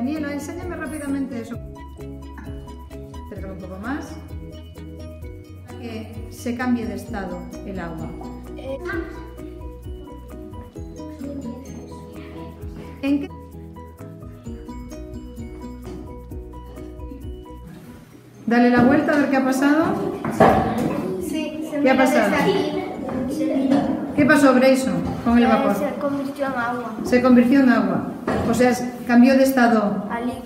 Daniela, enséñame rápidamente eso. Acércalo un poco más. Para que se cambie de estado el agua. ¿En qué? Dale la vuelta a ver qué ha pasado. ¿Qué ha pasado? ¿Qué pasó, Grayson, con el eh, vapor? Se convirtió en agua. Se convirtió en agua. O sea, cambió de estado. a líquido,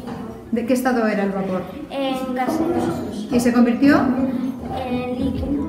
¿De qué estado era el vapor? en gaseoso, ¿Y se convirtió? en líquido.